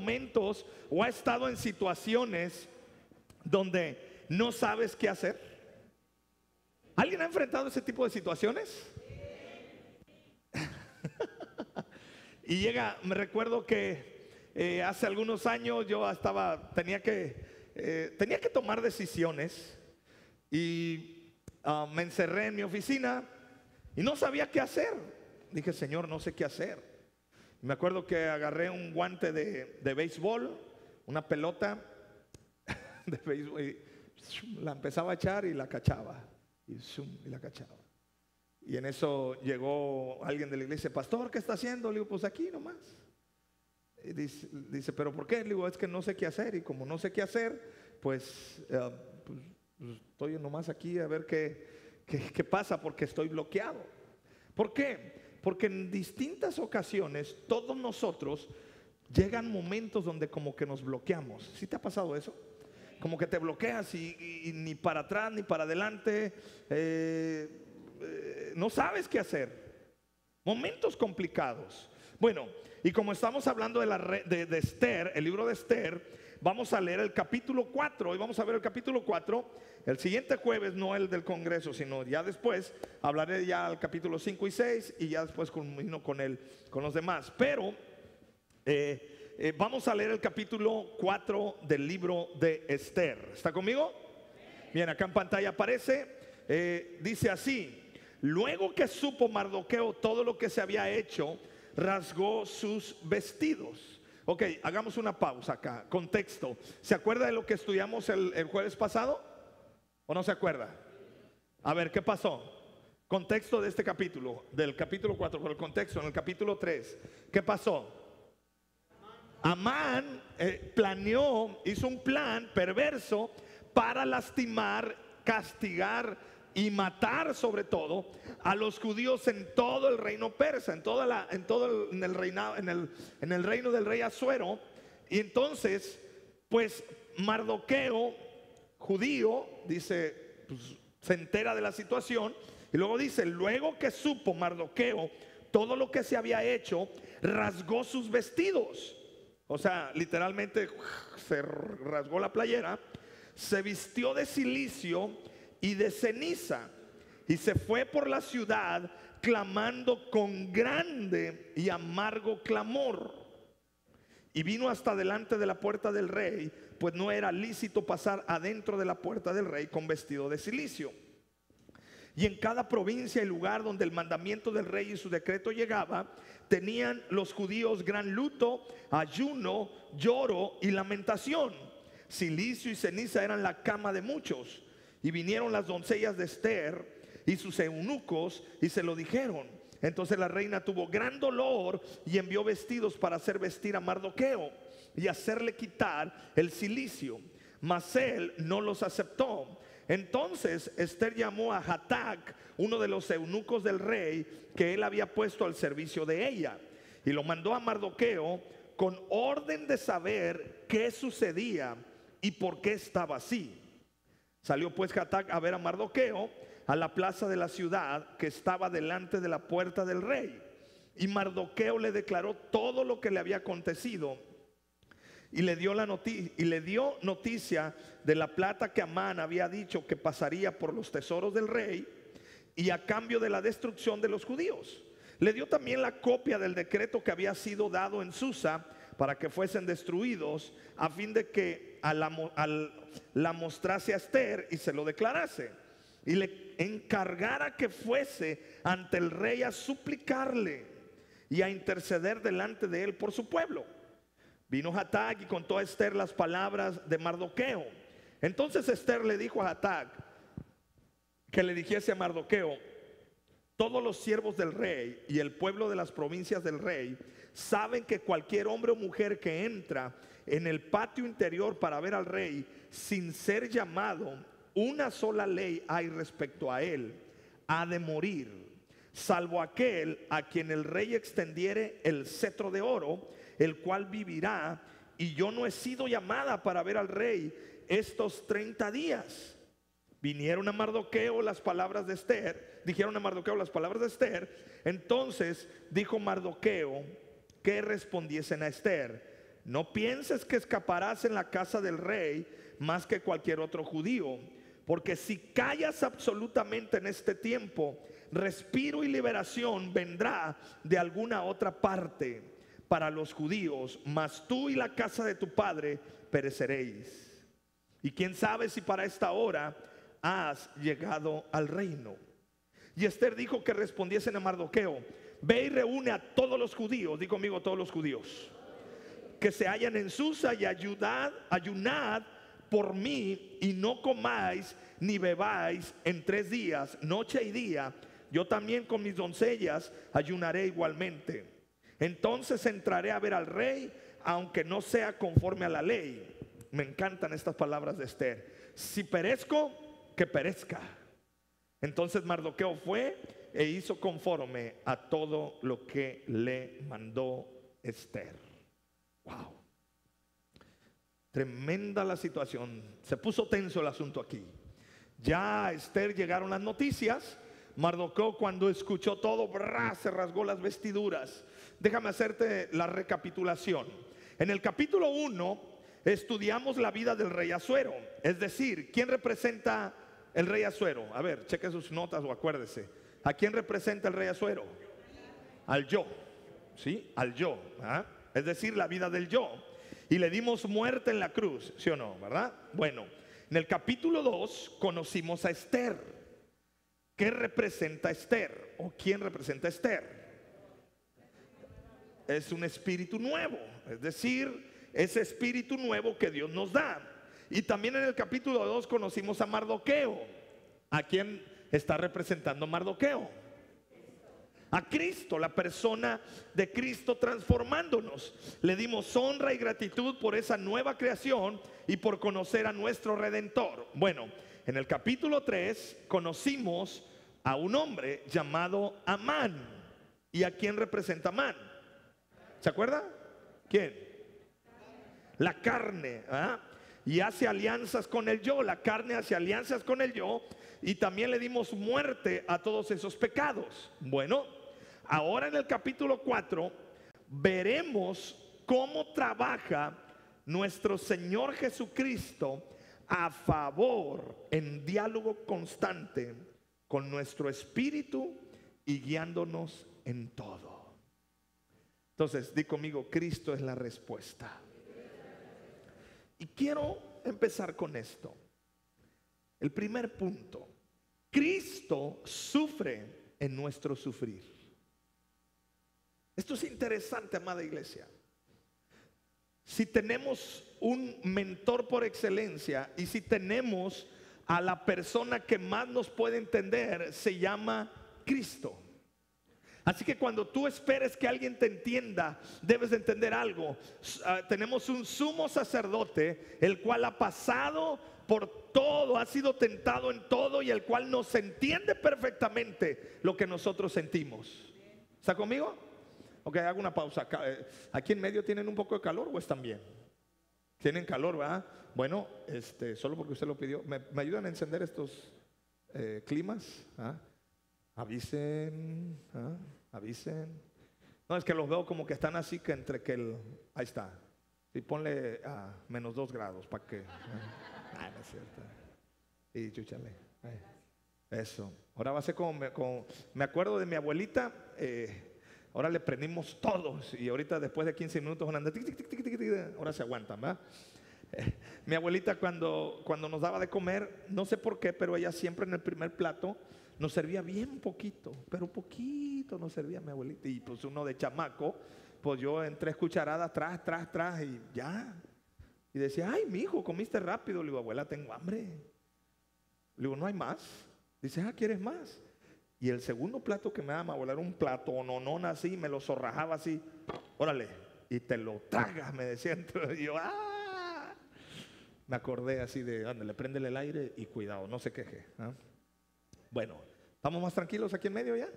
momentos o ha estado en situaciones donde no sabes qué hacer? ¿Alguien ha enfrentado ese tipo de situaciones? y llega, me recuerdo que eh, hace algunos años yo estaba, tenía que, eh, tenía que tomar decisiones y ah, me encerré en mi oficina y no sabía qué hacer. Dije, Señor, no sé qué hacer. Me acuerdo que agarré un guante de, béisbol, una pelota de béisbol, y la empezaba a echar y la cachaba. Y, y la cachaba. Y en eso llegó alguien de la iglesia, pastor, ¿qué está haciendo? Le digo, pues aquí nomás. Y dice, ¿pero por qué? Le digo, es que no sé qué hacer. Y como no sé qué hacer, pues, eh, pues, pues estoy nomás aquí a ver qué, qué pasa porque estoy bloqueado. ¿Por qué? Porque en distintas ocasiones todos nosotros llegan momentos donde como que nos bloqueamos. ¿Sí te ha pasado eso? Como que te bloqueas y, ni para atrás ni para adelante. Eh, eh, no sabes qué hacer. Momentos complicados. Bueno, y como estamos hablando de, la, de, de Esther, el libro de Esther, vamos a leer el capítulo 4. Hoy vamos a ver el capítulo 4. El siguiente jueves, no el del Congreso, sino ya después, hablaré ya al capítulo 5 y 6 y ya después con, con, el, con los demás. Pero eh, eh, vamos a leer el capítulo 4 del libro de Esther. ¿Está conmigo? Bien, acá en pantalla aparece. Eh, dice así, luego que supo Mardoqueo todo lo que se había hecho, rasgó sus vestidos Ok, hagamos una pausa acá. Contexto. ¿Se acuerda de lo que estudiamos el, jueves pasado? ¿O no se acuerda? A ver, ¿qué pasó? Contexto de este capítulo, del capítulo 4, por el contexto, en el capítulo 3. ¿Qué pasó? Amán eh, planeó, hizo un plan perverso para lastimar, castigar y matar sobre todo a los judíos en todo el reino persa, en, toda la, en todo el, en el reinado, en el, en el reino del rey Azuero. Y entonces, pues Mardoqueo, judío, dice, pues, se entera de la situación y luego dice, luego que supo Mardoqueo todo lo que se había hecho, rasgó sus vestidos. O sea, literalmente se rasgó la playera, se vistió de silicio y de ceniza. Y se fue por la ciudad clamando con grande y amargo clamor. Y vino hasta delante de la puerta del rey, pues no era lícito pasar adentro de la puerta del rey con vestido de silicio. Y en cada provincia y lugar donde el mandamiento del rey y su decreto llegaba, tenían los judíos gran luto, ayuno, lloro y lamentación. Silicio y ceniza eran la cama de muchos. Y vinieron las doncellas de Esther y sus eunucos y se lo dijeron. Entonces la reina tuvo gran dolor y envió vestidos para hacer vestir a Mardoqueo y hacerle quitar el silicio. Mas él no los aceptó. Entonces Esther llamó a Hatak, uno de los eunucos del rey, que él había puesto al servicio de ella, y lo mandó a Mardoqueo con orden de saber qué sucedía y por qué estaba así. Salió pues Hatak a ver a Mardoqueo a la plaza de la ciudad que estaba delante de la puerta del rey. Y Mardoqueo le declaró todo lo que le había acontecido y le dio la noticia y le dio noticia de la plata que Amán había dicho que pasaría por los tesoros del rey y a cambio de la destrucción de los judíos. Le dio también la copia del decreto que había sido dado en Susa para que fuesen destruidos a fin de que a la, la mostrase a Esther y se lo declarase. Y le encargara que fuese ante el rey a suplicarle y a interceder delante de él por su pueblo. Vino Hatag y contó a Esther las palabras de Mardoqueo. Entonces Esther le dijo a Hatag que le dijese a Mardoqueo, todos los siervos del rey y el pueblo de las provincias del rey saben que cualquier hombre o mujer que entra en el patio interior para ver al rey sin ser llamado, una sola ley hay respecto a él, ha de morir, salvo aquel a quien el rey extendiere el cetro de oro, el cual vivirá, y yo no he sido llamada para ver al rey estos 30 días. Vinieron a Mardoqueo las palabras de Esther, dijeron a Mardoqueo las palabras de Esther, entonces dijo Mardoqueo que respondiesen a Esther no pienses que escaparás en la casa del rey más que cualquier otro judío, porque si callas absolutamente en este tiempo, respiro y liberación vendrá de alguna otra parte para los judíos, mas tú y la casa de tu padre pereceréis. Y quién sabe si para esta hora has llegado al reino. Y Esther dijo que respondiesen a Mardoqueo, ve y reúne a todos los judíos, digo conmigo todos los judíos, que se hallan en Susa y ayudad, ayunad por mí y no comáis ni bebáis en tres días, noche y día. Yo también con mis doncellas ayunaré igualmente. Entonces entraré a ver al rey, aunque no sea conforme a la ley. Me encantan estas palabras de Esther. Si perezco, que perezca. Entonces Mardoqueo fue e hizo conforme a todo lo que le mandó Esther. Wow. Tremenda la situación. Se puso tenso el asunto aquí. Ya a Esther llegaron las noticias. Mardoqueo cuando escuchó todo, se rasgó las vestiduras. Déjame hacerte la recapitulación. En el capítulo 1 estudiamos la vida del rey Azuero. Es decir, ¿quién representa el rey Azuero? A ver, cheque sus notas o acuérdese. ¿A quién representa el rey Azuero? Al yo. ¿Sí? Al yo. ¿ah? Es decir, la vida del yo. Y le dimos muerte en la cruz, ¿sí o no? ¿Verdad? Bueno, en el capítulo 2 conocimos a Esther. ¿Qué representa Esther? ¿O quién representa Esther? Es un espíritu nuevo, es decir, ese espíritu nuevo que Dios nos da. Y también en el capítulo 2 conocimos a Mardoqueo. ¿A quién está representando Mardoqueo? A Cristo, la persona de Cristo transformándonos. Le dimos honra y gratitud por esa nueva creación y por conocer a nuestro redentor. Bueno, en el capítulo 3 conocimos a un hombre llamado Amán. ¿Y a quién representa Amán? ¿Se acuerda? ¿Quién? La carne. ¿ah? Y hace alianzas con el yo. La carne hace alianzas con el yo. Y también le dimos muerte a todos esos pecados. Bueno, Ahora en el capítulo 4 veremos cómo trabaja nuestro Señor Jesucristo a favor, en diálogo constante con nuestro espíritu y guiándonos en todo. Entonces, di conmigo, Cristo es la respuesta. Y quiero empezar con esto. El primer punto, Cristo sufre en nuestro sufrir. Esto es interesante, amada iglesia. Si tenemos un mentor por excelencia y si tenemos a la persona que más nos puede entender, se llama Cristo. Así que cuando tú esperes que alguien te entienda, debes de entender algo. Ah, tenemos un sumo sacerdote, el cual ha pasado por todo, ha sido tentado en todo y el cual nos entiende perfectamente lo que nosotros sentimos. ¿Está conmigo? Ok, hago una pausa. Eh, ¿Aquí en medio tienen un poco de calor o están bien? Tienen calor, ¿verdad? Bueno, este, solo porque usted lo pidió. ¿Me, ayudan a encender estos eh, climas? ¿Ah? Avisen, ¿ah? avisen. No, es que los veo como que están así que entre que el... Ahí está. Y ponle a menos dos grados para que... Ah, no es cierto. Y chúchale. Eso. Ahora va a ser como... Como, me acuerdo de mi abuelita. Eh, Ahora le prendimos todos y ahorita después de 15 minutos ahora se aguantan, ¿verdad? mi abuelita cuando, cuando nos daba de comer, no sé por qué, pero ella siempre en el primer plato nos servía bien poquito, pero poquito nos servía mi abuelita. Y pues uno de chamaco, pues yo en tres cucharadas, tras, tras, tras y ya. Y decía, ay, mi hijo, comiste rápido. Le digo, abuela, tengo hambre. Le digo, no hay más. Dice, ah, ¿quieres más? Y el segundo plato que me daba, volar un plato o no, no así, me lo zorrajaba así, órale, y te lo tragas, me decía. Y yo, ¡ah! Me acordé así de, ándale, préndele el aire y cuidado, no se queje. Bueno, ¿estamos más tranquilos aquí en medio ya?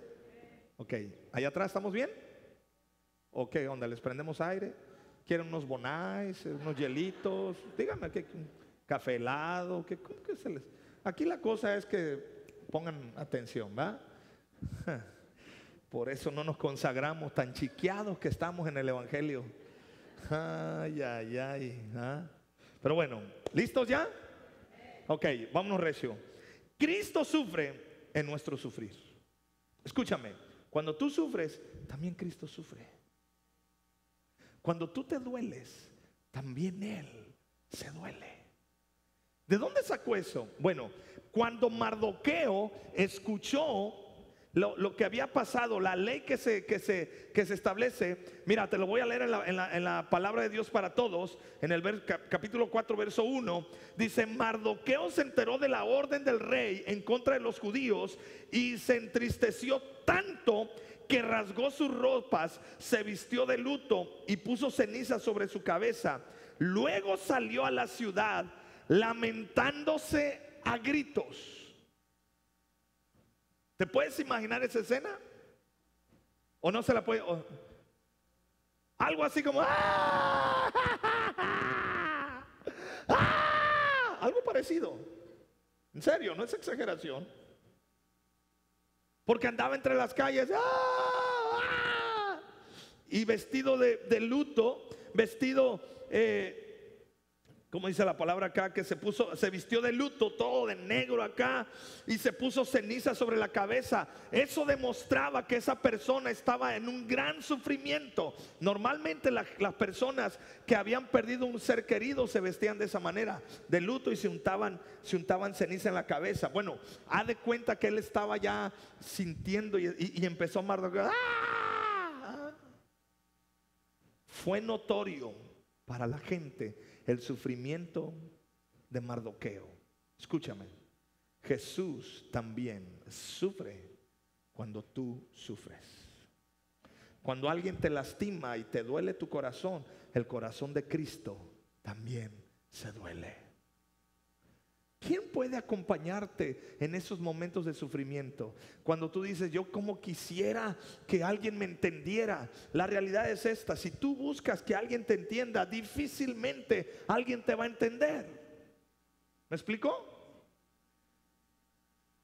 Ok, allá atrás, ¿estamos bien? Ok, onda, les prendemos aire. ¿Quieren unos bonais, unos hielitos? Díganme, ¿qué, café helado? ¿qué, qué se les... Aquí la cosa es que pongan atención, ¿va? Por eso no nos consagramos tan chiqueados que estamos en el Evangelio. Ay, ay, ay. ¿ah? Pero bueno, ¿listos ya? Ok, vámonos recio. Cristo sufre en nuestro sufrir. Escúchame, cuando tú sufres, también Cristo sufre. Cuando tú te dueles, también Él se duele. ¿De dónde sacó eso? Bueno, cuando Mardoqueo escuchó lo, que había pasado, la ley que se, que, se, que se establece, mira, te lo voy a leer en la, palabra de Dios para todos, en el capítulo 4, verso 1, dice, Mardoqueo se enteró de la orden del rey en contra de los judíos y se entristeció tanto que rasgó sus ropas, se vistió de luto y puso ceniza sobre su cabeza. Luego salió a la ciudad lamentándose a gritos. ¿Te puedes imaginar esa escena? ¿O no se la puede? algo así como... ¡Ah! ¡Ah! Algo parecido. En serio, no es exageración. Porque andaba entre las calles. ¡Ah! Y vestido de, luto, vestido... Eh, como dice la palabra acá, que se puso, se vistió de luto, todo de negro acá, y se puso ceniza sobre la cabeza. Eso demostraba que esa persona estaba en un gran sufrimiento. Normalmente las personas que habían perdido un ser querido se vestían de esa manera, de luto y se untaban, se untaban ceniza en la cabeza. Bueno, ha de cuenta que él estaba ya sintiendo y, empezó a marcar. ¡Ah! Fue notorio para la gente el sufrimiento de Mardoqueo. Escúchame, Jesús también sufre cuando tú sufres. Cuando alguien te lastima y te duele tu corazón, el corazón de Cristo también se duele. ¿Quién puede acompañarte en esos momentos de sufrimiento? Cuando tú dices, yo como quisiera que alguien me entendiera. La realidad es esta, si tú buscas que alguien te entienda, difícilmente alguien te va a entender. ¿Me explicó?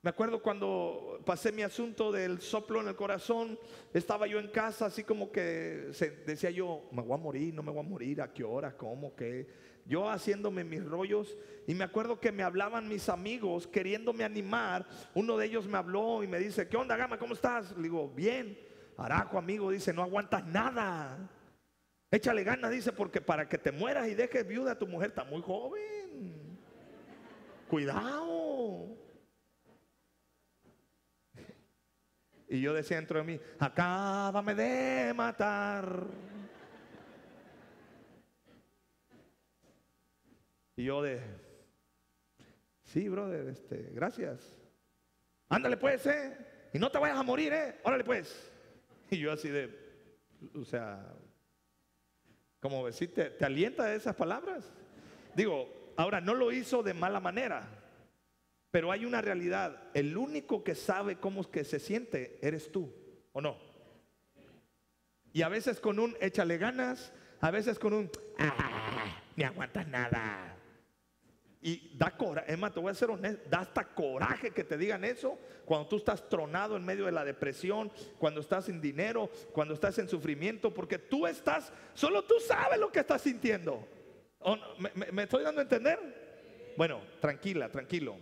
Me acuerdo cuando pasé mi asunto del soplo en el corazón, estaba yo en casa así como que decía yo, me voy a morir, no me voy a morir, a qué hora, cómo, qué yo haciéndome mis rollos y me acuerdo que me hablaban mis amigos queriéndome animar. Uno de ellos me habló y me dice, ¿qué onda, Gama? ¿Cómo estás? Le digo, bien. Arajo, amigo, dice, no aguantas nada. Échale ganas, dice, porque para que te mueras y dejes viuda a tu mujer está muy joven. Cuidado. Y yo decía dentro de mí, acábame de matar. Y yo de, sí, brother, este, gracias. Ándale pues, eh. Y no te vayas a morir, eh. Órale pues. Y yo así de, o sea, como decir, ¿te, alienta de esas palabras? Digo, ahora no lo hizo de mala manera, pero hay una realidad. El único que sabe cómo es que se siente eres tú, ¿o no? Y a veces con un échale ganas, a veces con un, ah, ni aguantas nada. Y da coraje, es te voy a ser honesto, da hasta coraje que te digan eso cuando tú estás tronado en medio de la depresión, cuando estás sin dinero, cuando estás en sufrimiento, porque tú estás, solo tú sabes lo que estás sintiendo. ¿Me, me estoy dando a entender? Bueno, tranquila, tranquilo.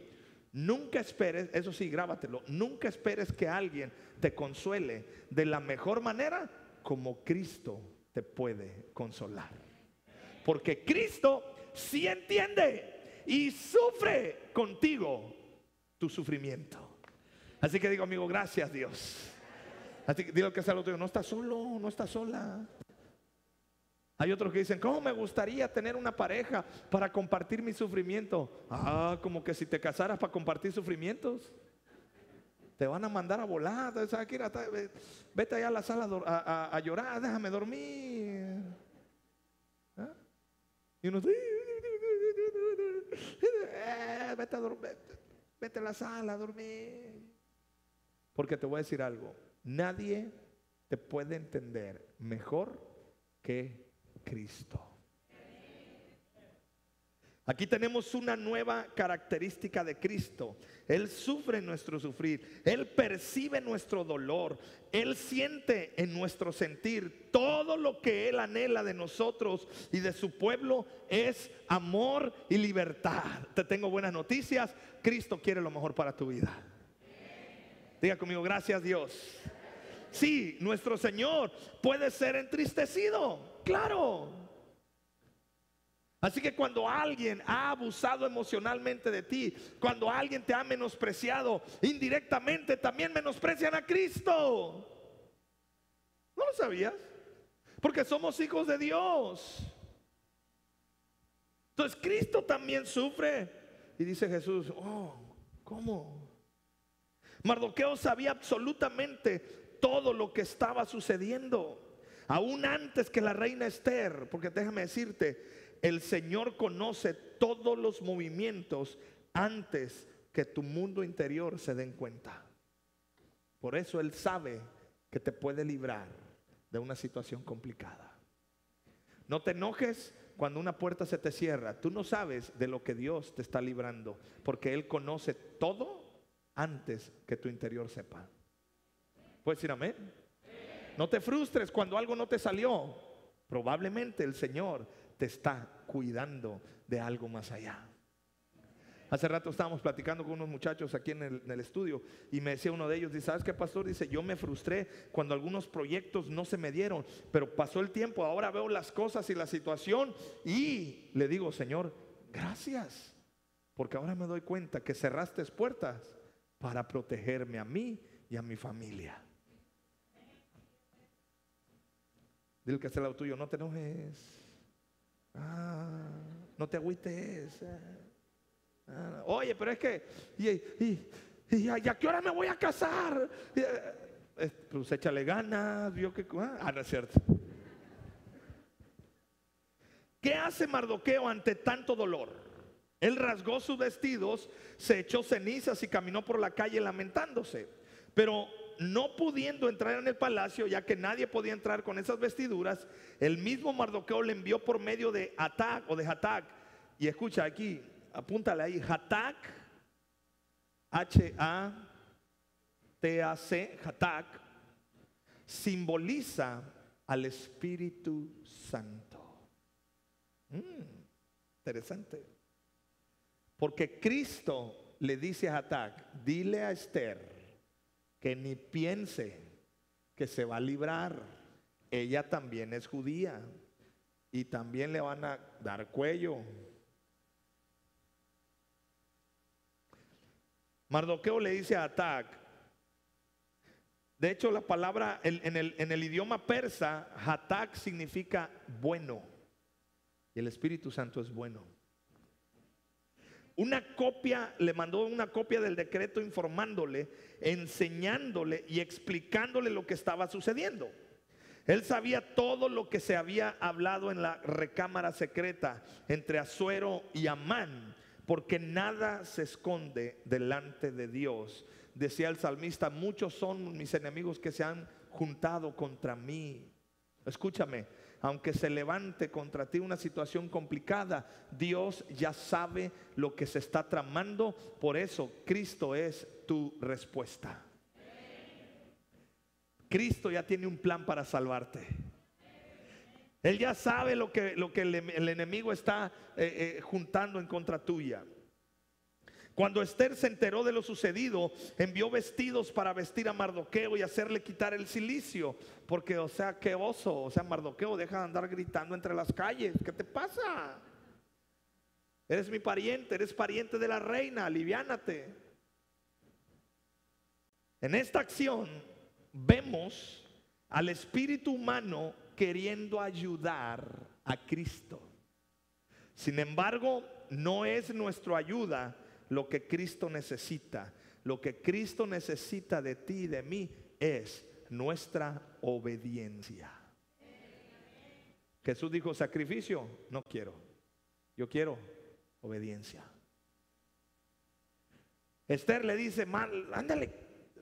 Nunca esperes, eso sí, grábatelo, nunca esperes que alguien te consuele de la mejor manera como Cristo te puede consolar. Porque Cristo sí entiende y sufre contigo tu sufrimiento. Así que digo, amigo, gracias Dios. Así que digo que es otro, no está solo, no está sola. Hay otros que dicen, ¿cómo me gustaría tener una pareja para compartir mi sufrimiento? Ah, como que si te casaras para compartir sufrimientos, te van a mandar a volar. Vete allá a la sala a, llorar, déjame dormir. ¿Ah? Y uno dice, eh, vete, a dormir, vete a la sala a dormir. Porque te voy a decir algo, nadie te puede entender mejor que Cristo. Aquí tenemos una nueva característica de Cristo. Él sufre nuestro sufrir, Él percibe nuestro dolor, Él siente en nuestro sentir todo lo que Él anhela de nosotros y de su pueblo es amor y libertad. Te tengo buenas noticias, Cristo quiere lo mejor para tu vida. Diga conmigo, gracias Dios. Sí, nuestro Señor puede ser entristecido, claro. Así que cuando alguien ha abusado emocionalmente de ti, cuando alguien te ha menospreciado, indirectamente también menosprecian a Cristo. ¿No lo sabías? Porque somos hijos de Dios. Entonces Cristo también sufre. Y dice Jesús, oh, ¿cómo? Mardoqueo sabía absolutamente todo lo que estaba sucediendo. Aún antes que la reina Esther, porque déjame decirte, el Señor conoce todos los movimientos antes que tu mundo interior se den cuenta. Por eso Él sabe que te puede librar de una situación complicada. No te enojes cuando una puerta se te cierra. Tú no sabes de lo que Dios te está librando, porque Él conoce todo antes que tu interior sepa. ¿Puedes decir amén? No te frustres cuando algo no te salió. Probablemente el Señor te está cuidando de algo más allá. Hace rato estábamos platicando con unos muchachos aquí en el, estudio y me decía uno de ellos, dice, ¿sabes qué pastor? Dice, yo me frustré cuando algunos proyectos no se me dieron, pero pasó el tiempo, ahora veo las cosas y la situación y le digo, Señor, gracias, porque ahora me doy cuenta que cerraste puertas para protegerme a mí y a mi familia. Dile que es el lado tuyo, no te enojes. Ah, no te agüites. Ah, oye, pero es que, y, a, qué hora me voy a casar? Eh, pues échale ganas, vio que. Ah, ah, no es cierto. ¿Qué hace Mardoqueo ante tanto dolor? Él rasgó sus vestidos, se echó cenizas y caminó por la calle lamentándose. Pero no pudiendo entrar en el palacio, ya que nadie podía entrar con esas vestiduras, el mismo Mardoqueo le envió por medio de Atac o de Hatak. Y escucha aquí, apúntale ahí, Hatak, H-A-T-A-C, Hatak, simboliza al Espíritu Santo. Mm, interesante. Porque Cristo le dice a Hatak, dile a Esther, que ni piense que se va a librar. Ella también es judía y también le van a dar cuello. Mardoqueo le dice a Atac, de hecho la palabra en el, idioma persa, Hatak significa bueno. Y el Espíritu Santo es bueno una copia, le mandó una copia del decreto informándole, enseñándole y explicándole lo que estaba sucediendo. Él sabía todo lo que se había hablado en la recámara secreta entre Azuero y Amán, porque nada se esconde delante de Dios. Decía el salmista, muchos son mis enemigos que se han juntado contra mí. Escúchame, aunque se levante contra ti una situación complicada, Dios ya sabe lo que se está tramando. Por eso Cristo es tu respuesta. Cristo ya tiene un plan para salvarte. Él ya sabe lo que, lo que el, enemigo está eh, eh, juntando en contra tuya. Cuando Esther se enteró de lo sucedido, envió vestidos para vestir a Mardoqueo y hacerle quitar el silicio. Porque, o sea, qué oso. O sea, Mardoqueo deja de andar gritando entre las calles. ¿Qué te pasa? Eres mi pariente, eres pariente de la reina, aliviánate. En esta acción vemos al espíritu humano queriendo ayudar a Cristo. Sin embargo, no es nuestra ayuda lo que Cristo necesita. Lo que Cristo necesita de ti y de mí es nuestra obediencia. Jesús dijo, sacrificio, no quiero. Yo quiero obediencia. Esther le dice, ándale,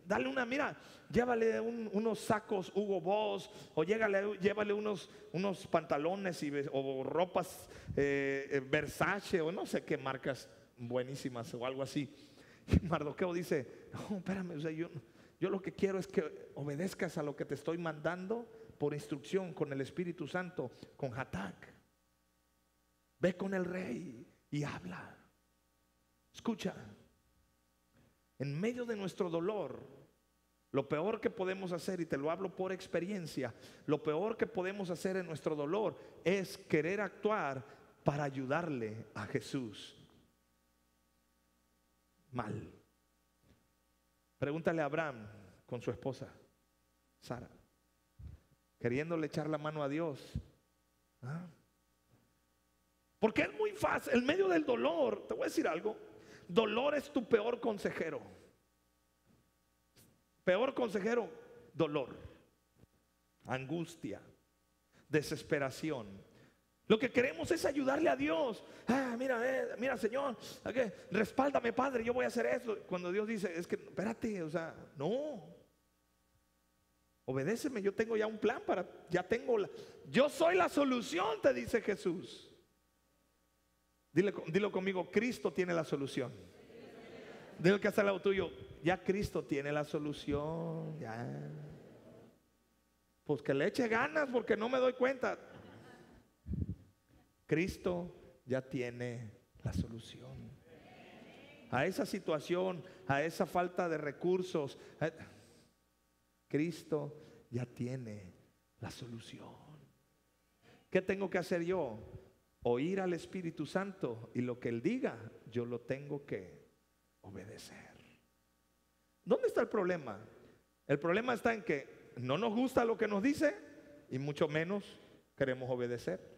dale una, mira, llévale unos sacos Hugo Boss o llévale unos, unos pantalones y, o ropas eh, eh, Versace o no sé qué marcas buenísimas o algo así. Y Mardoqueo dice, no, espérame, yo, yo lo que quiero es que obedezcas a lo que te estoy mandando por instrucción con el Espíritu Santo, con Hatak. Ve con el rey y habla. Escucha, en medio de nuestro dolor, lo peor que podemos hacer, y te lo hablo por experiencia, lo peor que podemos hacer en nuestro dolor es querer actuar para ayudarle a Jesús. Mal. Pregúntale a Abraham con su esposa, Sara, queriéndole echar la mano a Dios. ¿Ah? Porque es muy fácil, en medio del dolor, te voy a decir algo, dolor es tu peor consejero. Peor consejero, dolor, angustia, desesperación. Lo que queremos es ayudarle a Dios. Ah, mira, eh, mira, Señor, respáldame, Padre, yo voy a hacer eso. Cuando Dios dice, es que, espérate, o sea, no. Obedéceme, yo tengo ya un plan para, ya tengo la, yo soy la solución, te dice Jesús. Dile, dilo conmigo, Cristo tiene la solución. Dile que está al lado tuyo, ya Cristo tiene la solución. Ya. Pues que le eche ganas porque no me doy cuenta. Cristo ya tiene la solución. A esa situación, a esa falta de recursos, Cristo ya tiene la solución. ¿Qué tengo que hacer yo? Oír al Espíritu Santo y lo que Él diga, yo lo tengo que obedecer. ¿Dónde está el problema? El problema está en que no nos gusta lo que nos dice y mucho menos queremos obedecer.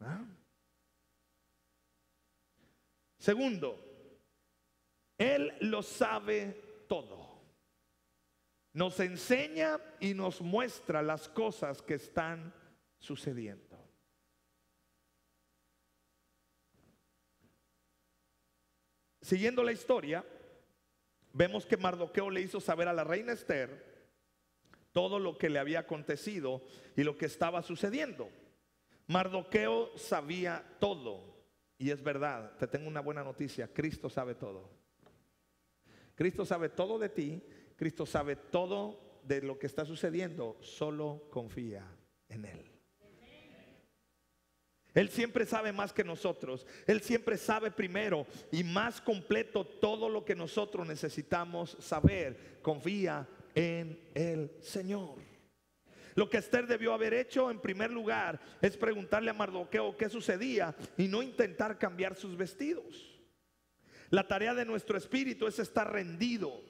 ¿Ah? Segundo, Él lo sabe todo. Nos enseña y nos muestra las cosas que están sucediendo. Siguiendo la historia, vemos que Mardoqueo le hizo saber a la reina Esther todo lo que le había acontecido y lo que estaba sucediendo. Mardoqueo sabía todo. Y es verdad, te tengo una buena noticia, Cristo sabe todo. Cristo sabe todo de ti, Cristo sabe todo de lo que está sucediendo, solo confía en Él. Él siempre sabe más que nosotros. Él siempre sabe primero y más completo todo lo que nosotros necesitamos saber. Confía en el Señor. Lo que Esther debió haber hecho en primer lugar es preguntarle a Mardoqueo qué sucedía y no intentar cambiar sus vestidos. La tarea de nuestro espíritu es estar rendido,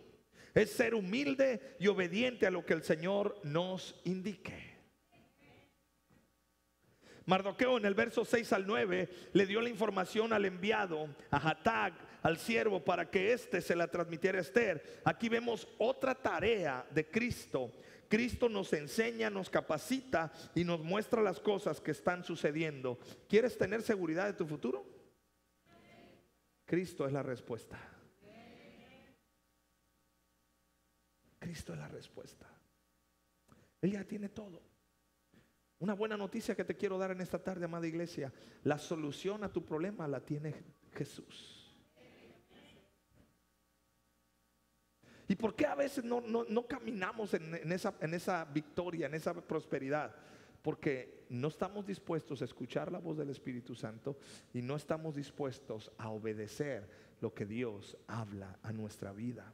es ser humilde y obediente a lo que el Señor nos indique. Mardoqueo en el verso 6 al 9 le dio la información al enviado, a Hatag, al siervo, para que éste se la transmitiera a Esther. Aquí vemos otra tarea de Cristo. Cristo nos enseña, nos capacita y nos muestra las cosas que están sucediendo. ¿Quieres tener seguridad de tu futuro? Cristo es la respuesta. Cristo es la respuesta. Él ya tiene todo. Una buena noticia que te quiero dar en esta tarde, amada iglesia. La solución a tu problema la tiene Jesús. ¿Y por qué a veces no, caminamos en, esa, en esa victoria, en esa prosperidad? Porque no estamos dispuestos a escuchar la voz del Espíritu Santo y no estamos dispuestos a obedecer lo que Dios habla a nuestra vida.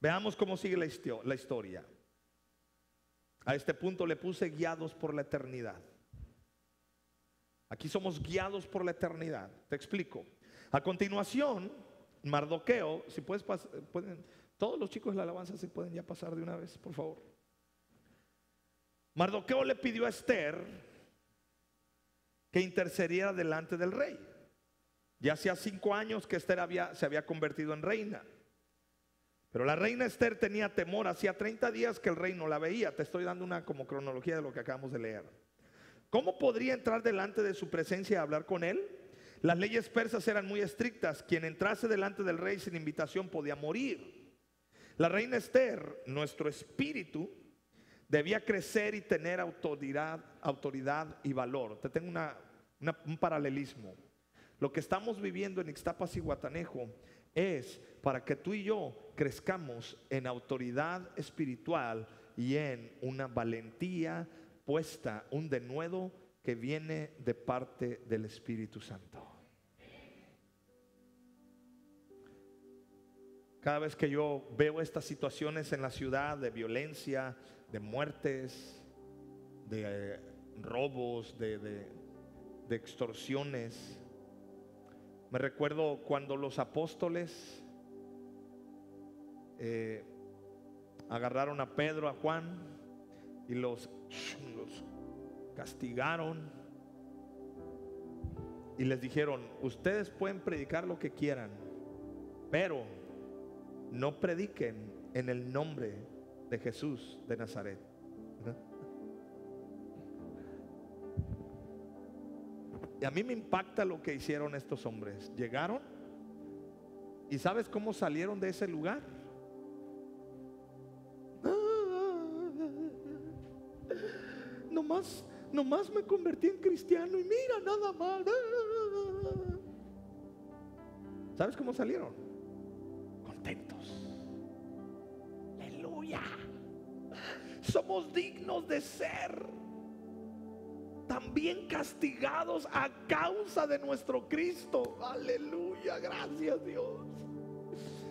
Veamos cómo sigue la historia. A este punto le puse guiados por la eternidad. Aquí somos guiados por la eternidad. Te explico. A continuación, Mardoqueo, si puedes pasar, pueden, todos los chicos de la alabanza si pueden ya pasar de una vez, por favor. Mardoqueo le pidió a Esther que intercediera delante del rey. Ya hacía cinco años que Esther había, se había convertido en reina. Pero la reina Esther tenía temor, hacía 30 días que el rey no la veía. Te estoy dando una como cronología de lo que acabamos de leer. ¿Cómo podría entrar delante de su presencia y hablar con él? Las leyes persas eran muy estrictas. Quien entrase delante del rey sin invitación podía morir. La reina Esther, nuestro espíritu, debía crecer y tener autoridad, autoridad y valor. Te tengo un paralelismo. Lo que estamos viviendo en Ixtapas y Guatanejo es para que tú y yo crezcamos en autoridad espiritual y en una valentía puesta, un denuedo que viene de parte del Espíritu Santo. Cada vez que yo veo estas situaciones en la ciudad de violencia, de muertes, de eh, robos, de, extorsiones, me recuerdo cuando los apóstoles eh, agarraron a Pedro, a Juan y los castigaron y les dijeron, ustedes pueden predicar lo que quieran, pero no prediquen en el nombre de Jesús de Nazaret. Y a mí me impacta lo que hicieron estos hombres. Llegaron y ¿sabes cómo salieron de ese lugar? Nomás, nomás me convertí en cristiano y mira nada más. ¿Sabes cómo salieron? Contentos. Aleluya. Somos dignos de ser también castigados a causa de nuestro Cristo. Aleluya, gracias Dios.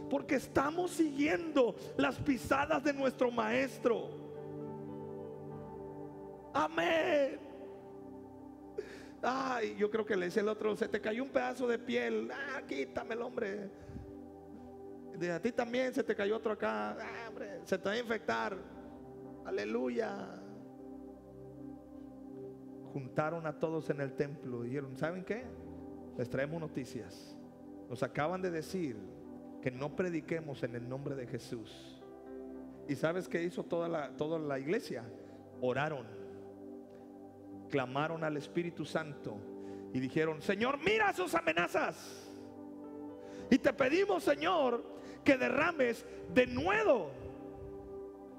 Porque estamos siguiendo las pisadas de nuestro Maestro. Amén. Ay, yo creo que le dice el otro, se te cayó un pedazo de piel. Ah, quítame el hombre. De a ti también se te cayó otro acá. Ah, se te va a infectar. Aleluya juntaron a todos en el templo dijeron, ¿saben qué? Les traemos noticias. Nos acaban de decir que no prediquemos en el nombre de Jesús. ¿Y sabes qué hizo toda la, toda la iglesia? Oraron, clamaron al Espíritu Santo y dijeron, Señor, mira sus amenazas. Y te pedimos, Señor, que derrames de nuevo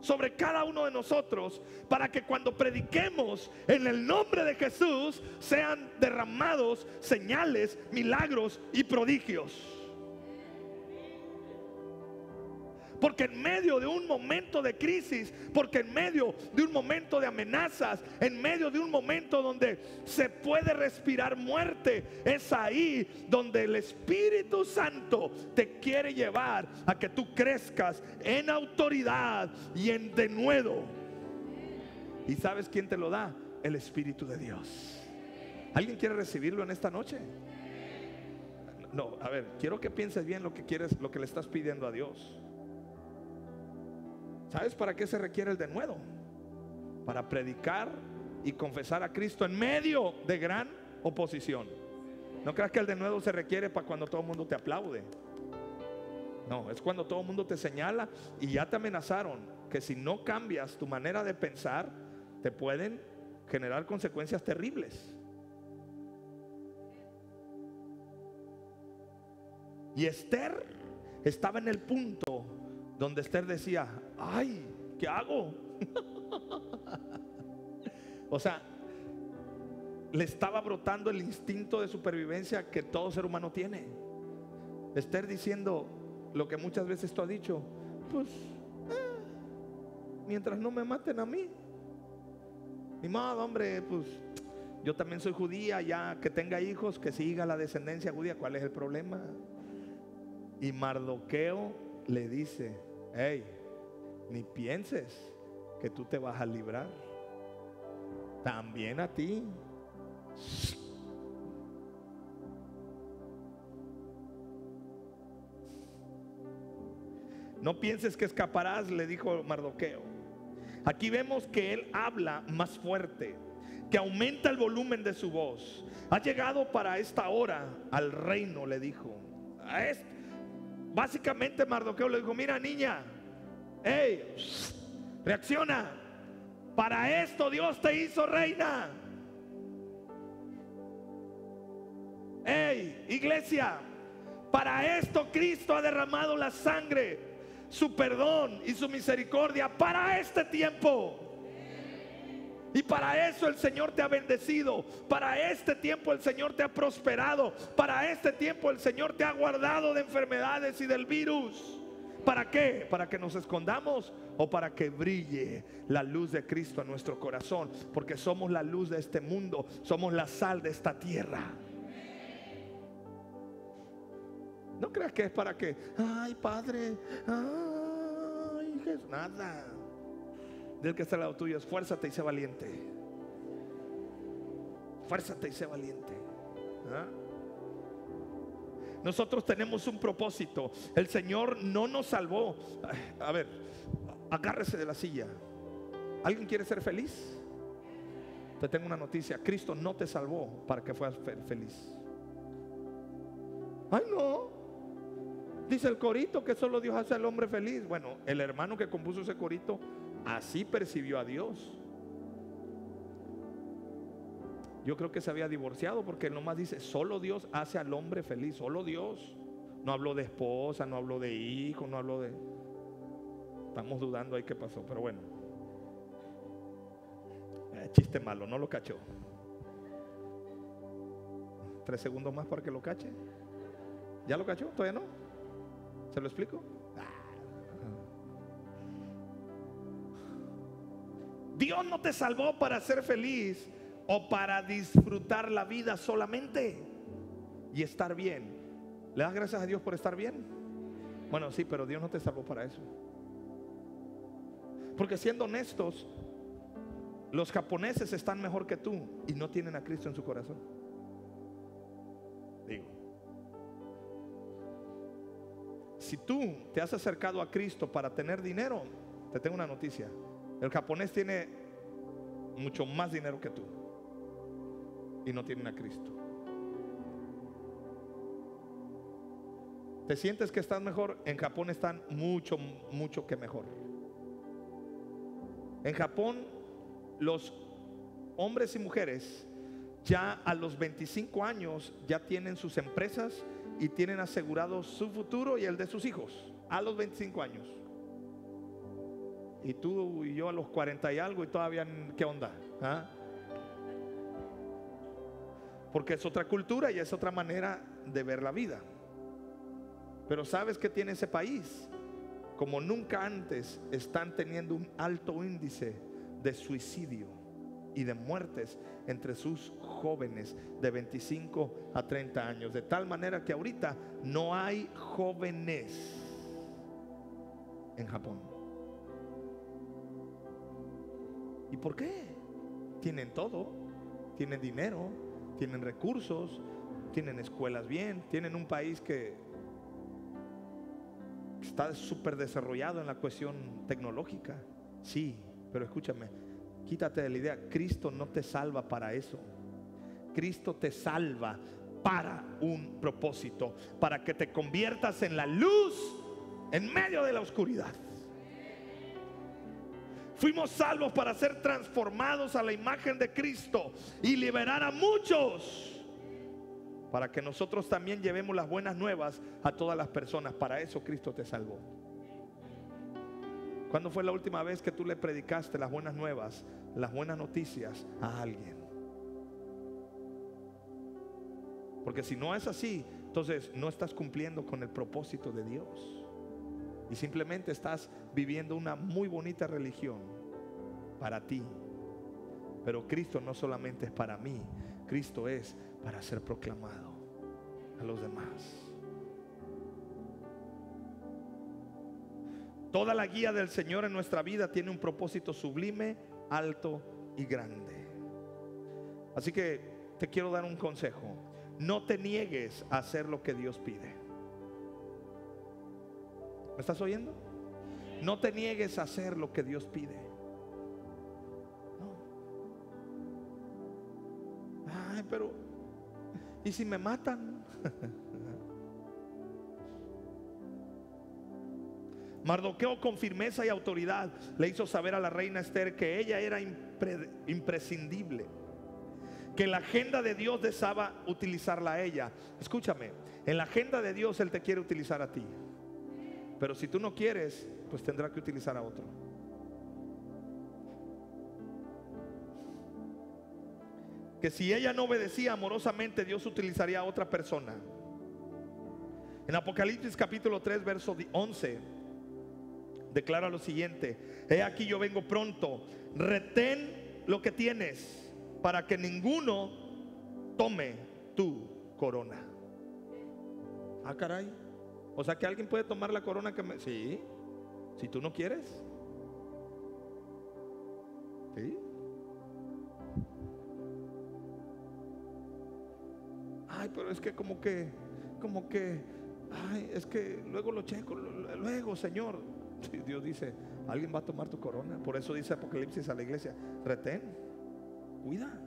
sobre cada uno de nosotros para que cuando prediquemos en el nombre de Jesús sean derramados señales, milagros y prodigios. Porque en medio de un momento de crisis, porque en medio de un momento de amenazas, en medio de un momento donde se puede respirar muerte, es ahí donde el Espíritu Santo te quiere llevar a que tú crezcas en autoridad y en denuedo. ¿Y sabes quién te lo da? El Espíritu de Dios. ¿Alguien quiere recibirlo en esta noche? No, a ver, quiero que pienses bien lo que quieres, lo que le estás pidiendo a Dios. ¿Sabes para qué se requiere el denuedo? Para predicar y confesar a Cristo en medio de gran oposición. No creas que el denuedo se requiere para cuando todo el mundo te aplaude. No, es cuando todo el mundo te señala y ya te amenazaron que si no cambias tu manera de pensar, te pueden generar consecuencias terribles. Y Esther estaba en el punto donde Esther decía, ay, ¿qué hago? o sea, le estaba brotando el instinto de supervivencia que todo ser humano tiene. Esther diciendo lo que muchas veces tú has dicho, pues, eh, mientras no me maten a mí. Ni modo, hombre, pues yo también soy judía, ya que tenga hijos, que siga la descendencia judía, ¿cuál es el problema? Y Mardoqueo le dice, hey, ni pienses que tú te vas a librar. También a ti. No pienses que escaparás, le dijo Mardoqueo. Aquí vemos que él habla más fuerte, que aumenta el volumen de su voz. Ha llegado para esta hora al reino, le dijo. A Básicamente Mardoqueo le dijo, mira niña, hey, reacciona. Para esto Dios te hizo reina. Hey, iglesia, para esto Cristo ha derramado la sangre, su perdón y su misericordia para este tiempo. Y para eso el Señor te ha bendecido. Para este tiempo el Señor te ha prosperado. Para este tiempo el Señor te ha guardado de enfermedades y del virus. ¿Para qué? ¿Para que nos escondamos o para que brille la luz de Cristo en nuestro corazón? Porque somos la luz de este mundo, somos la sal de esta tierra. No creas que es para que, ay Padre, ay, es nada. Del que está al lado tuyo, esfuérzate y sé valiente. Esfuérzate y sé valiente. Nosotros tenemos un propósito. El Señor no nos salvó. A ver, agárrese de la silla. ¿Alguien quiere ser feliz? Te tengo una noticia. Cristo no te salvó para que fueras feliz. Ay, no. Dice el corito que solo Dios hace al hombre feliz. Bueno, el hermano que compuso ese corito así percibió a Dios. Yo creo que se había divorciado porque nomás dice, solo Dios hace al hombre feliz, solo Dios. No habló de esposa, no habló de hijo, no habló de... Estamos dudando ahí qué pasó, pero bueno. Eh, chiste malo, no lo cachó. Tres segundos más para que lo cache. ¿Ya lo cachó? ¿Todavía no? ¿Se lo explico? Dios no te salvó para ser feliz o para disfrutar la vida solamente y estar bien. ¿Le das gracias a Dios por estar bien? Bueno, sí, pero Dios no te salvó para eso. Porque siendo honestos, los japoneses están mejor que tú y no tienen a Cristo en su corazón. Digo. Si tú te has acercado a Cristo para tener dinero, te tengo una noticia. El japonés tiene mucho más dinero que tú y no tienen a Cristo. ¿Te sientes que estás mejor? En Japón están mucho, mucho que mejor. En Japón los hombres y mujeres ya a los 25 años ya tienen sus empresas y tienen asegurado su futuro y el de sus hijos a los 25 años. Y tú y yo a los 40 y algo y todavía, ¿qué onda? ¿Ah? Porque es otra cultura y es otra manera de ver la vida. Pero ¿sabes qué tiene ese país? Como nunca antes están teniendo un alto índice de suicidio y de muertes entre sus jóvenes de 25 a 30 años. De tal manera que ahorita no hay jóvenes en Japón. ¿Y por qué? Tienen todo, tienen dinero, tienen recursos, tienen escuelas bien, tienen un país que está súper desarrollado en la cuestión tecnológica. Sí, pero escúchame, quítate de la idea, Cristo no te salva para eso. Cristo te salva para un propósito, para que te conviertas en la luz en medio de la oscuridad. Fuimos salvos para ser transformados a la imagen de Cristo y liberar a muchos. Para que nosotros también llevemos las buenas nuevas a todas las personas. Para eso Cristo te salvó. ¿Cuándo fue la última vez que tú le predicaste las buenas nuevas, las buenas noticias a alguien? Porque si no es así, entonces no estás cumpliendo con el propósito de Dios. Y simplemente estás viviendo una muy bonita religión para ti. Pero Cristo no solamente es para mí, Cristo es para ser proclamado a los demás. Toda la guía del Señor en nuestra vida tiene un propósito sublime, alto y grande. Así que te quiero dar un consejo. No te niegues a hacer lo que Dios pide. ¿Me estás oyendo? No te niegues a hacer lo que Dios pide. Ay, pero ¿y si me matan? Mardoqueo con firmeza y autoridad le hizo saber a la reina Esther que ella era imprescindible que la agenda de Dios deseaba utilizarla a ella. Escúchame, en la agenda de Dios Él te quiere utilizar a ti. Pero si tú no quieres, pues tendrá que utilizar a otro. Que si ella no obedecía amorosamente, Dios utilizaría a otra persona. En Apocalipsis capítulo 3, verso 11, declara lo siguiente, he aquí yo vengo pronto, retén lo que tienes para que ninguno tome tu corona. Ah, caray. O sea que alguien puede tomar la corona que me... Sí, si tú no quieres. Sí. Ay, pero es que como que, como que, ay, es que luego lo checo, luego, Señor. Dios dice, alguien va a tomar tu corona. Por eso dice Apocalipsis a la iglesia, retén, cuida.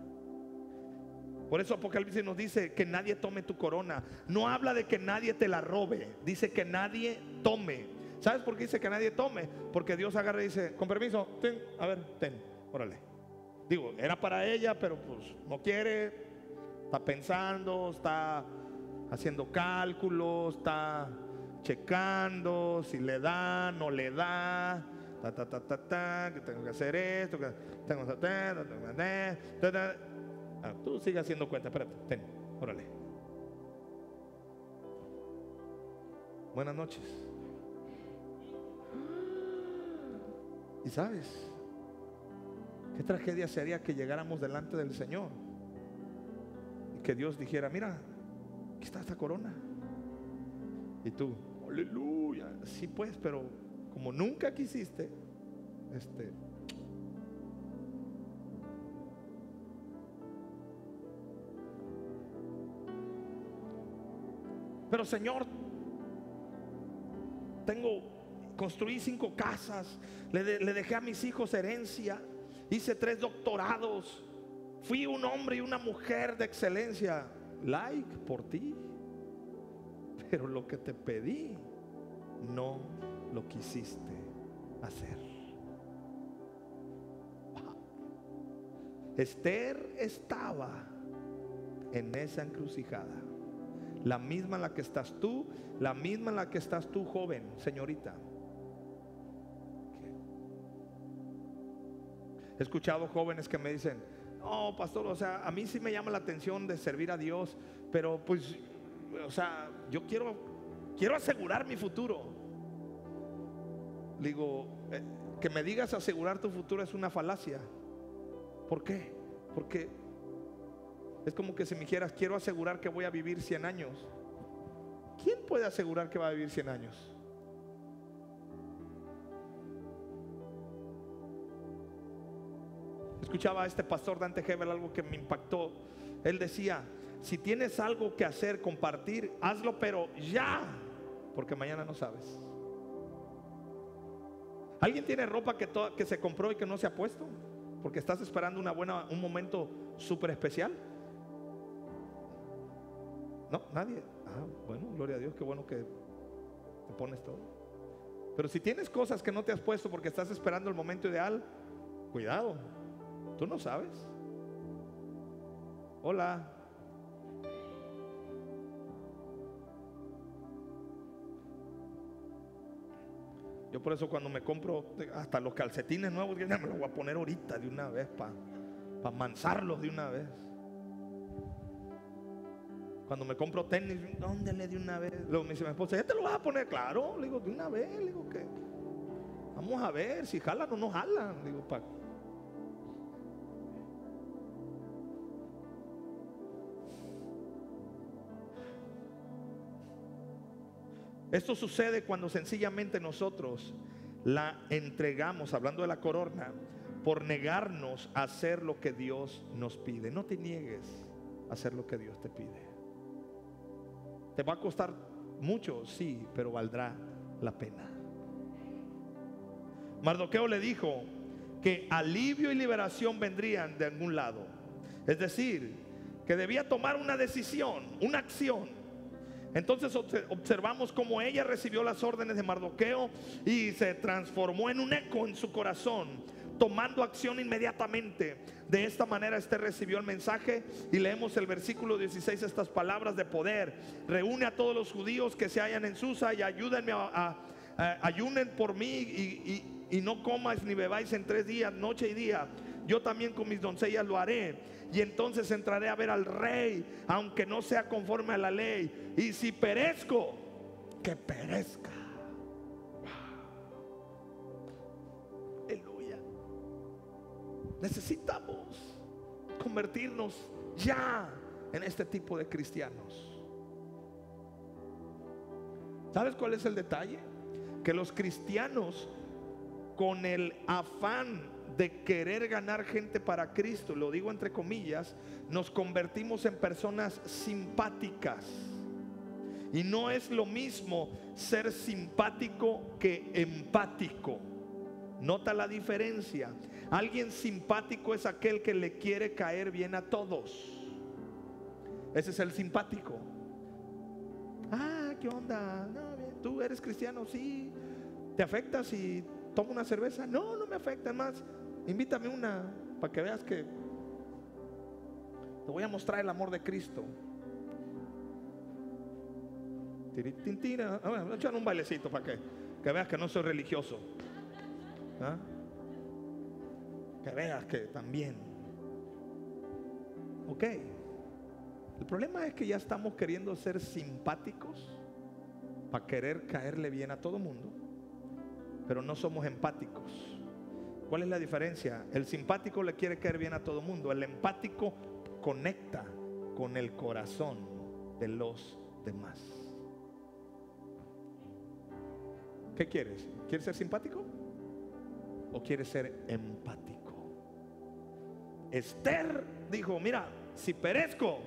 Por eso Apocalipsis nos dice que nadie tome tu corona. No habla de que nadie te la robe. Dice que nadie tome. ¿Sabes por qué dice que nadie tome? Porque Dios agarra y dice, con permiso, ten, a ver, ten, órale. Digo, era para ella, pero pues no quiere, está pensando, está haciendo cálculos, está checando si le da, no le da, ta, ta, ta, ta, ta, que tengo que hacer esto, que tengo que hacer, Ah, tú sigue haciendo cuenta, espérate, ten, órale. Buenas noches. Y sabes, qué tragedia sería que llegáramos delante del Señor y que Dios dijera, mira, aquí está esta corona. Y tú, aleluya, sí pues, pero como nunca quisiste, este, Pero Señor, tengo, construí cinco casas, le, dejé a mis hijos herencia, hice tres doctorados, fui un hombre y una mujer de excelencia. Like por ti. Pero lo que te pedí, no lo quisiste hacer. Esther estaba en esa encrucijada. La misma en la que estás tú, la misma en la que estás tú, joven, señorita. He escuchado jóvenes que me dicen, oh, pastor, o sea, a mí sí me llama la atención de servir a Dios, pero pues, o sea, yo quiero, quiero asegurar mi futuro. Digo, eh, que me digas asegurar tu futuro es una falacia. ¿Por qué? Porque es como que si me dijeras, quiero asegurar que voy a vivir 100 años. ¿Quién puede asegurar que va a vivir 100 años? Escuchaba a este pastor Dante Hebel algo que me impactó. Él decía, si tienes algo que hacer, compartir, hazlo, pero ya, porque mañana no sabes. ¿Alguien tiene ropa que, se compró y que no se ha puesto? Porque estás esperando una buena, un momento súper especial. No, nadie. Ah, bueno, gloria a Dios, qué bueno que te pones todo. Pero si tienes cosas que no te has puesto porque estás esperando el momento ideal, cuidado, tú no sabes. Hola. Yo por eso cuando me compro hasta los calcetines nuevos, ya me los voy a poner ahorita de una vez para pa de una vez. Cuando me compro tenis, ¿dónde le di una vez? Luego me dice mi esposa, ¿ya te lo vas a poner? Claro, le digo, de una vez, le digo que vamos a ver si jalan o no jalan. digo, pa. Esto sucede cuando sencillamente nosotros la entregamos, hablando de la corona, por negarnos a hacer lo que Dios nos pide. No te niegues a hacer lo que Dios te pide. Te va a costar mucho, sí, pero valdrá la pena. Mardoqueo le dijo que alivio y liberación vendrían de algún lado. Es decir, que debía tomar una decisión, una acción. Entonces observamos cómo ella recibió las órdenes de Mardoqueo y se transformó en un eco en su corazón tomando acción inmediatamente. De esta manera este recibió el mensaje y leemos el versículo 16, estas palabras de poder. Reúne a todos los judíos que se hallan en Susa y ayúdenme a, ayunen por mí y, y no comáis ni bebáis en tres días, noche y día. Yo también con mis doncellas lo haré. Y entonces entraré a ver al rey, aunque no sea conforme a la ley. Y si perezco, que perezca. Necesitamos convertirnos ya en este tipo de cristianos. ¿Sabes cuál es el detalle? Que los cristianos con el afán de querer ganar gente para Cristo, lo digo entre comillas, nos convertimos en personas simpáticas. Y no es lo mismo ser simpático que empático. Nota la diferencia. Alguien simpático es aquel que le quiere caer bien a todos. Ese es el simpático. Ah, ¿qué onda? ¿Tú eres cristiano? Sí. ¿Te afecta si tomo una cerveza? No, no me afecta más. Invítame una para que veas que te voy a mostrar el amor de Cristo. Ah, echan un bailecito para que, que veas que no soy religioso. ¿Ah? Que veas que también. Ok. El problema es que ya estamos queriendo ser simpáticos para querer caerle bien a todo mundo, pero no somos empáticos. ¿Cuál es la diferencia? El simpático le quiere caer bien a todo mundo, el empático conecta con el corazón de los demás. ¿Qué quieres? ¿Quieres ser simpático? ¿O quieres ser empático? Esther dijo, mira, si perezco,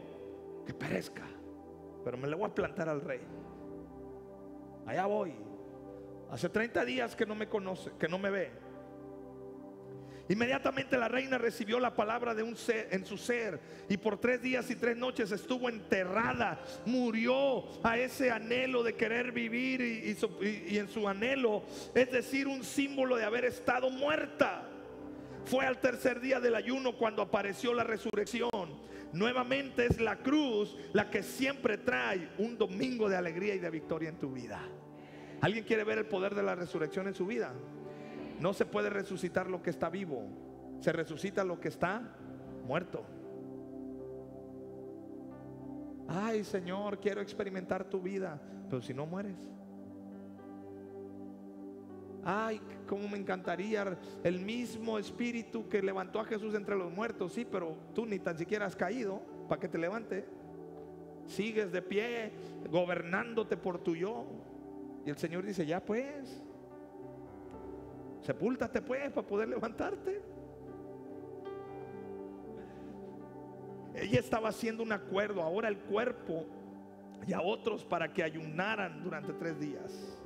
que perezca, pero me le voy a plantar al rey. Allá voy. Hace 30 días que no me conoce, que no me ve. Inmediatamente la reina recibió la palabra de un ser en su ser y por tres días y tres noches estuvo enterrada, murió a ese anhelo de querer vivir y, en su anhelo, es decir, un símbolo de haber estado muerta. Fue al tercer día del ayuno cuando apareció la resurrección. Nuevamente es la cruz la que siempre trae un domingo de alegría y de victoria en tu vida. ¿Alguien quiere ver el poder de la resurrección en su vida? No se puede resucitar lo que está vivo. Se resucita lo que está muerto. Ay, Señor, quiero experimentar tu vida. Pero si no mueres. Ay, cómo me encantaría el mismo espíritu que levantó a Jesús entre los muertos. Sí, pero tú ni tan siquiera has caído para que te levante. Sigues de pie, gobernándote por tu yo. Y el Señor dice, ya pues, Sepúltate pues para poder levantarte. Ella estaba haciendo un acuerdo ahora el cuerpo y a otros para que ayunaran durante tres días.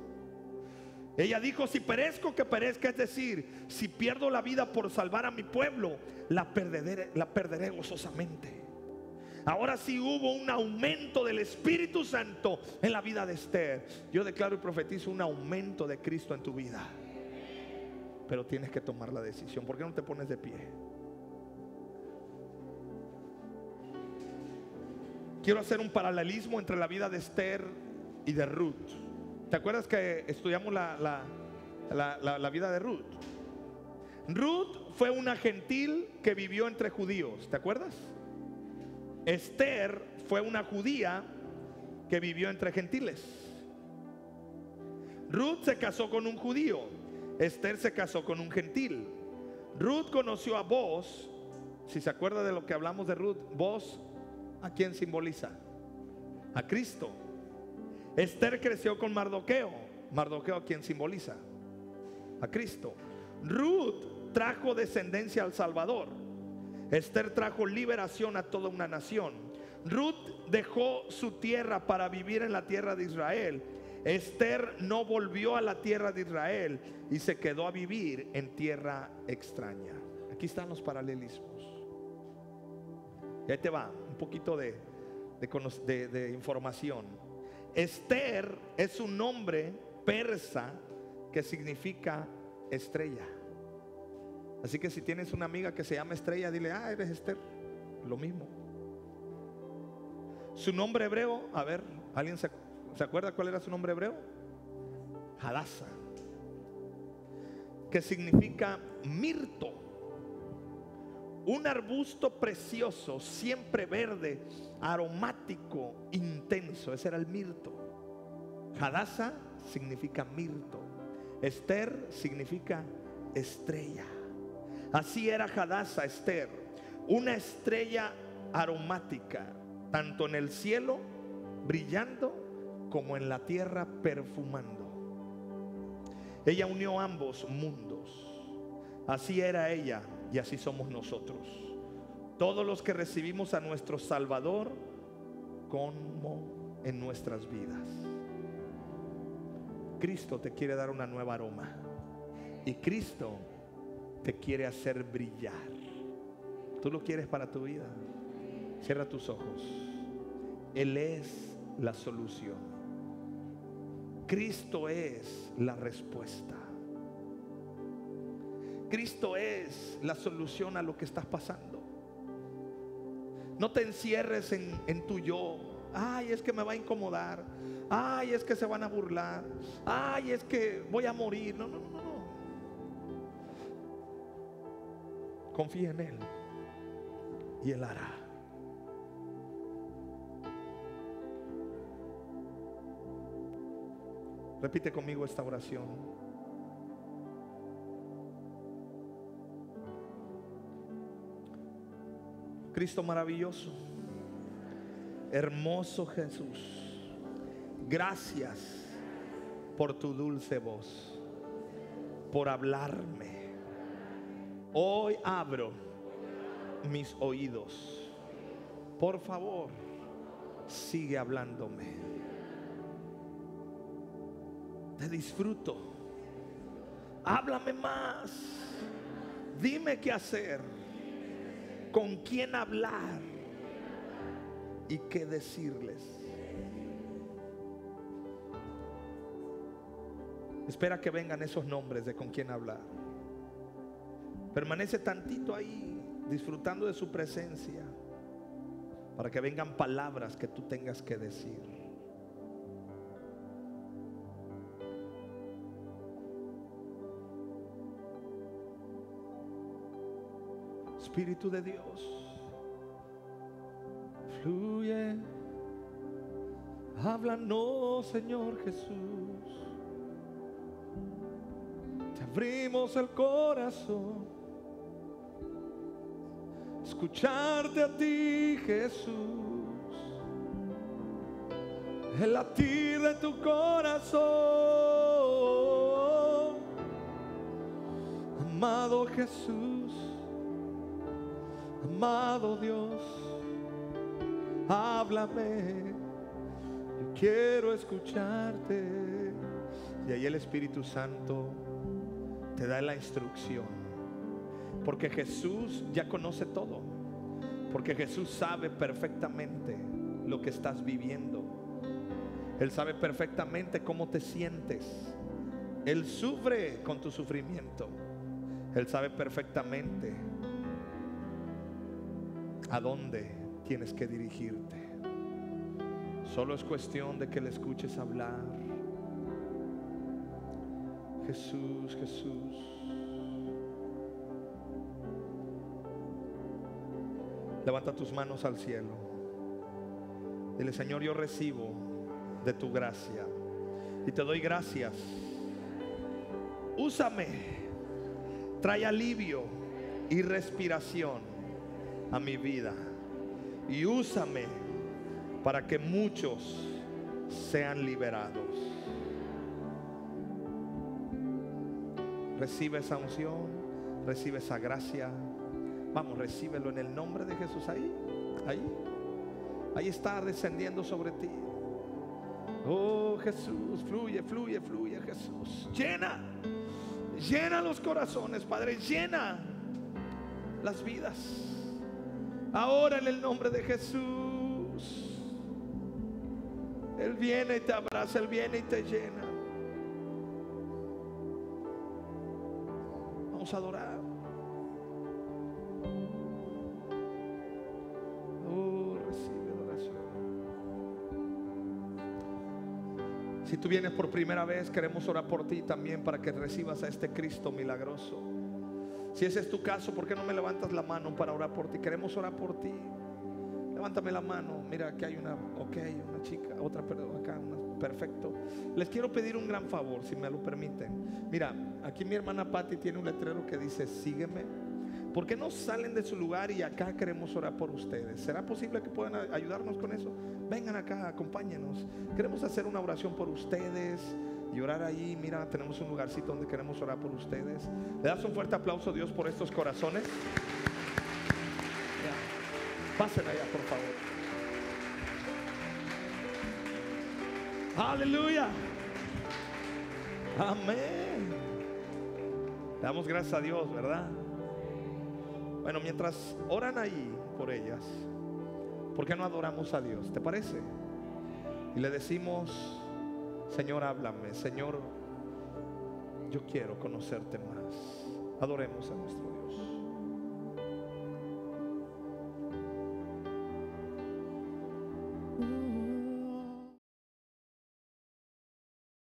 Ella dijo, si perezco, que perezca, es decir, si pierdo la vida por salvar a mi pueblo, la perderé, la perderé gozosamente. Ahora sí hubo un aumento del Espíritu Santo en la vida de Esther. Yo declaro y profetizo un aumento de Cristo en tu vida pero tienes que tomar la decisión. ¿Por qué no te pones de pie? Quiero hacer un paralelismo entre la vida de Esther y de Ruth. ¿Te acuerdas que estudiamos la, la, vida de Ruth? Ruth fue una gentil que vivió entre judíos, ¿te acuerdas? Esther fue una judía que vivió entre gentiles. Ruth se casó con un judío, Esther se casó con un gentil. Ruth conoció a vos. Si se acuerda de lo que hablamos de Ruth, vos, ¿a quién simboliza? A Cristo. Esther creció con Mardoqueo. Mardoqueo, ¿a quién simboliza? A Cristo. Ruth trajo descendencia al Salvador. Esther trajo liberación a toda una nación. Ruth dejó su tierra para vivir en la tierra de Israel Esther no volvió a la tierra de Israel y se quedó a vivir en tierra extraña. Aquí están los paralelismos. Y ahí te va un poquito de, de, información. Esther es un nombre persa que significa estrella. Así que si tienes una amiga que se llama Estrella, dile, ah, eres Esther. Lo mismo. Su nombre hebreo, a ver, ¿alguien se, se acuerda cuál era su nombre hebreo? Hadassah. Que significa mirto. Un arbusto precioso, siempre verde, aromático, intenso. Ese era el mirto. Hadassah significa mirto. Esther significa estrella. Así era Hadassah, Esther, una estrella aromática, tanto en el cielo brillando como en la tierra perfumando. Ella unió ambos mundos. Así era ella y así somos nosotros. Todos los que recibimos a nuestro Salvador como en nuestras vidas. Cristo te quiere dar una nueva aroma. Y Cristo te quiere hacer brillar. ¿Tú lo quieres para tu vida? Cierra tus ojos. Él es la solución. Cristo es la respuesta. Cristo es la solución a lo que estás pasando. No te encierres en, en tu yo. Ay, es que me va a incomodar. Ay, es que se van a burlar. Ay, es que voy a morir. No, no, no, no. Confía en Él y Él hará. Repite conmigo esta oración. Cristo maravilloso, hermoso Jesús, gracias por tu dulce voz, por hablarme. Hoy abro mis oídos. Por favor, sigue hablándome. Disfruto. Háblame más. Dime qué hacer. Con quién hablar. Y qué decirles. Espera que vengan esos nombres de con quién hablar. Permanece tantito ahí, disfrutando de su presencia, para que vengan palabras que tú tengas que decir. Espíritu de Dios, fluye, háblanos, Señor Jesús. Te abrimos el corazón, escucharte a ti, Jesús, el latir de tu corazón, amado Jesús, amado Dios, háblame, yo quiero escucharte. Y ahí el Espíritu Santo te da la instrucción. Porque Jesús ya conoce todo. Porque Jesús sabe perfectamente lo que estás viviendo. Él sabe perfectamente cómo te sientes. Él sufre con tu sufrimiento. Él sabe perfectamente a dónde tienes que dirigirte. Solo es cuestión de que le escuches hablar. Jesús, Jesús. Levanta tus manos al cielo. Dile, Señor, yo recibo de tu gracia y te doy gracias. Úsame, trae alivio y respiración a mi vida. Y úsame para que muchos sean liberados. Recibe esa unción, recibe esa gracia. Vamos, recíbelo en el nombre de Jesús ahí. Ahí. Ahí está descendiendo sobre ti. Oh Jesús, fluye, fluye, fluye Jesús. Llena, llena los corazones, Padre, llena las vidas. Ahora en el nombre de Jesús. Él viene y te abraza, Él viene y te llena. Vamos a adorar. Oh, recibe adoración. Si tú vienes por primera vez, queremos orar por ti también para que recibas a este Cristo milagroso. Si ese es tu caso, ¿por qué no me levantas la mano para orar por ti? Queremos orar por ti. Levántame la mano. Mira, aquí hay una, ok, una chica, otra, perdón, acá, perfecto. Les quiero pedir un gran favor, si me lo permiten. Mira, aquí mi hermana Patti tiene un letrero que dice, sígueme. ¿Por qué no salen de su lugar y acá queremos orar por ustedes? ¿Será posible que puedan ayudarnos con eso? Vengan acá, acompáñenos. Queremos hacer una oración por ustedes y orar ahí. Mira, tenemos un lugarcito donde queremos orar por ustedes. ¿Le das un fuerte aplauso, Dios, por estos corazones? Pasen allá, por favor. Aleluya. Amén. Damos gracias a Dios, ¿verdad? Bueno, mientras oran ahí por ellas, ¿por qué no adoramos a Dios? ¿Te parece? Y le decimos, Señor, háblame, Señor, yo quiero conocerte más. Adoremos a nuestro Dios.